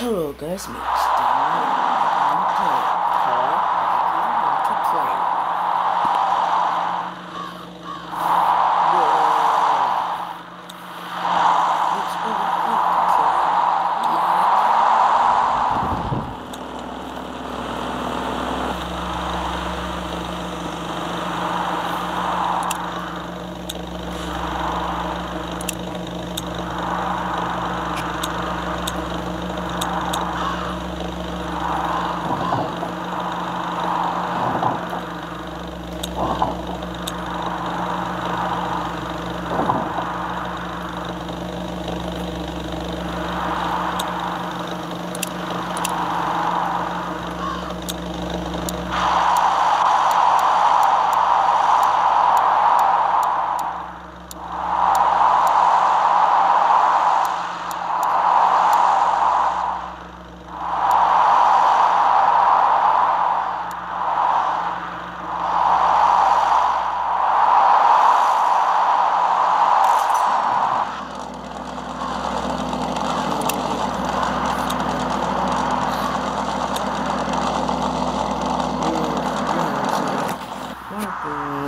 Hello guys, me to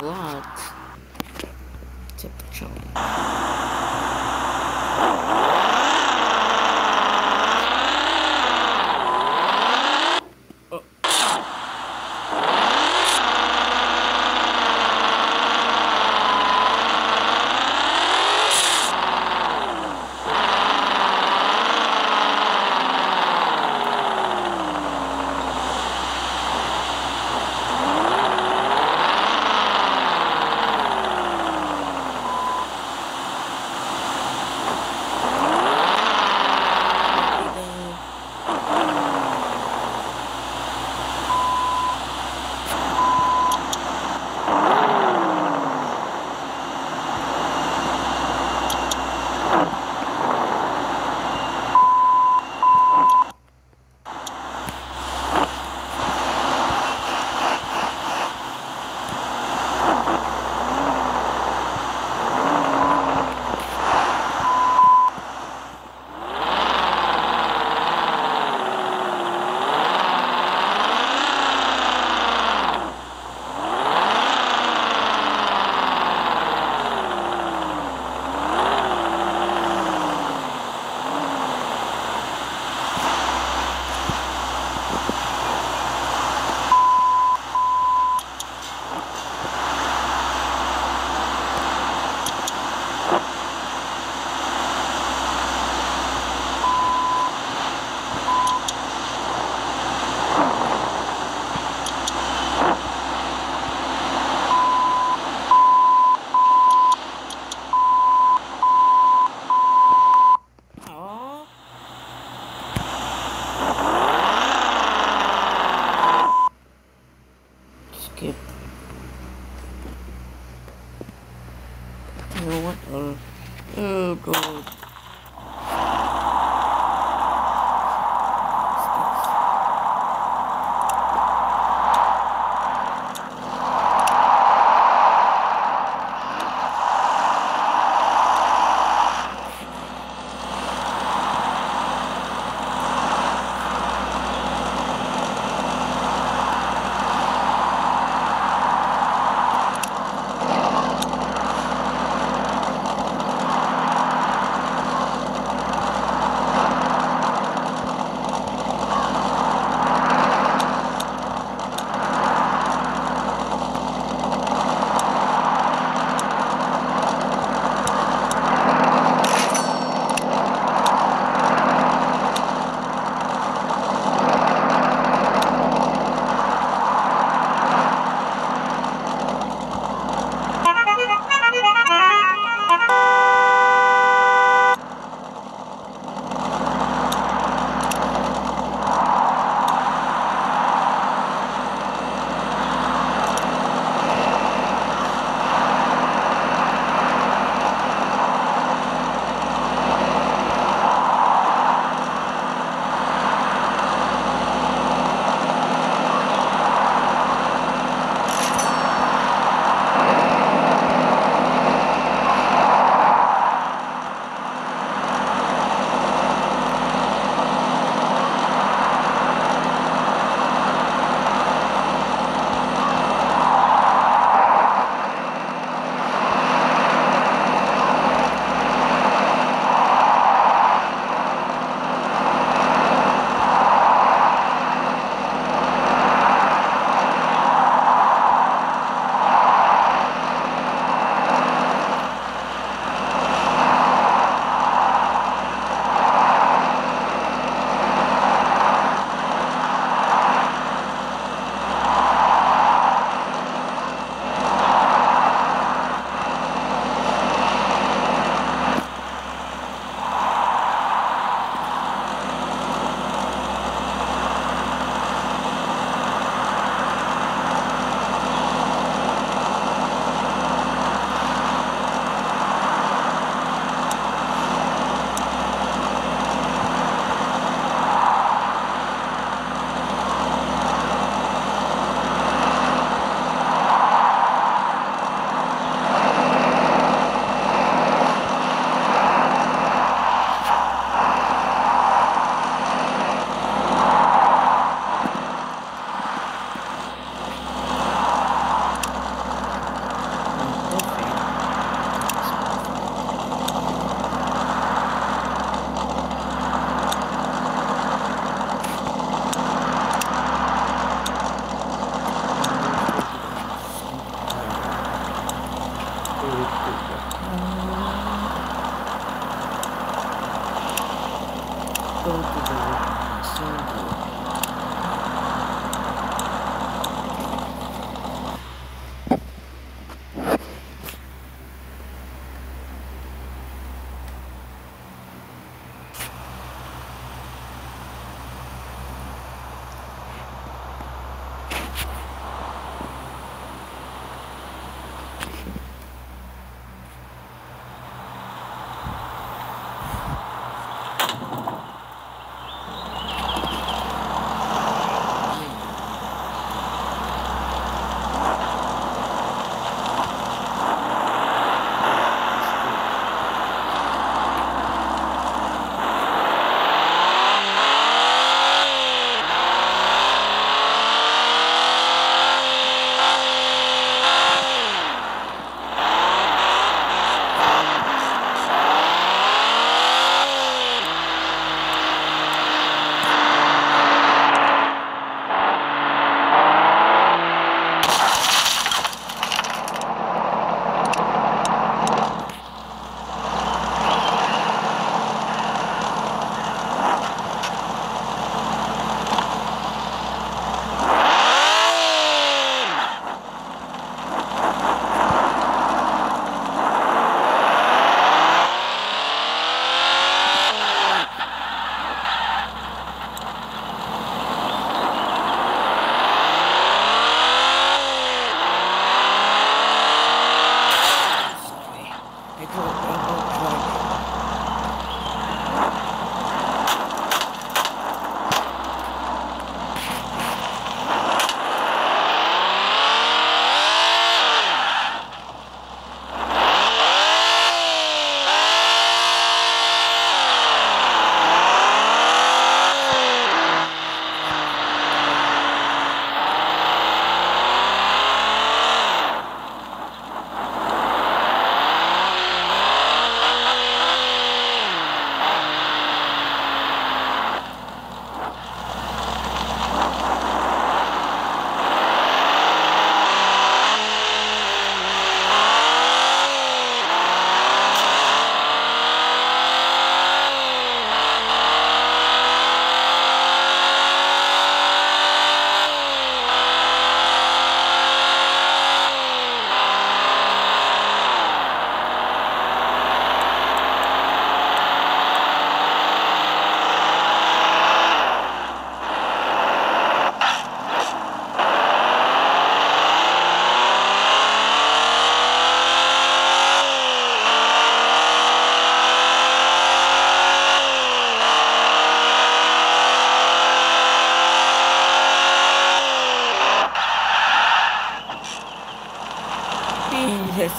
know what? I'll, oh God.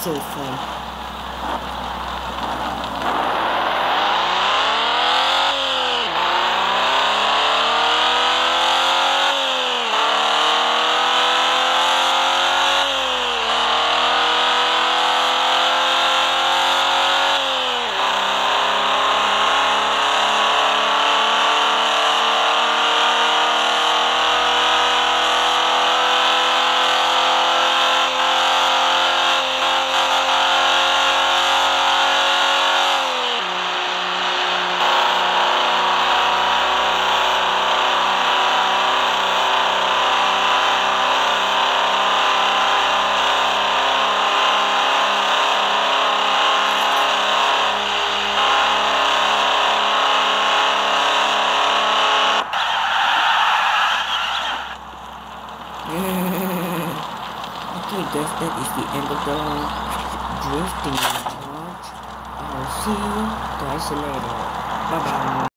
So fun. Is the drifting. I'll see you guys later. Bye bye.